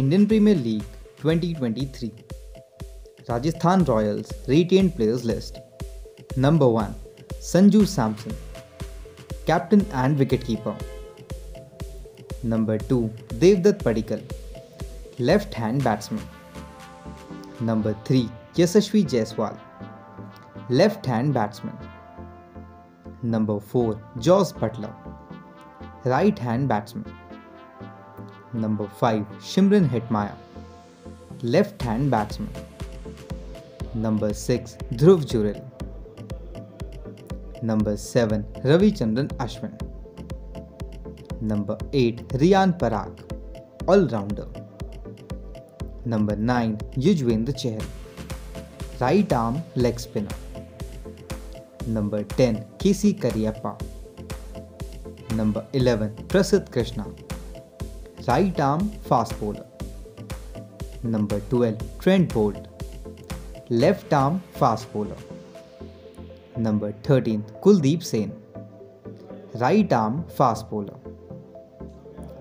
Indian Premier League 2023 Rajasthan Royals retained players list. Number 1 Sanju Samson Captain and wicketkeeper. Number 2 Devdutt Padikkal Left hand batsman. Number 3 Yashasvi Jaiswal Left hand batsman. Number 4 Jos Buttler Right hand batsman number five Shimron Hetmyer left hand batsman number six Dhruv Jurel number seven Ravichandran Ashwin number eight Riyan Parag all rounder number nine Yuzvendra Chahal right arm leg spinner number ten K C Cariappa number eleven Prasidh Krishna Right arm fast bowler. Number 12 Trent Boult Left arm fast bowler. Number 13 Kuldeep Sen. Right arm fast bowler.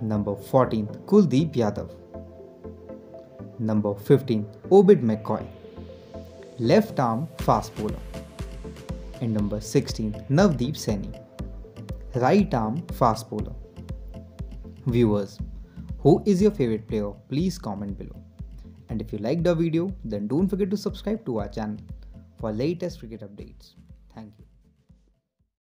Number 14 Kuldeep Yadav. Number 15 Obed McCoy. Left arm fast bowler. And number 16 Navdeep Saini Right arm fast bowler. Viewers who is your favorite player? Please comment below. And if you liked the video then don't forget to subscribe to our channel for latest cricket updates. Thank you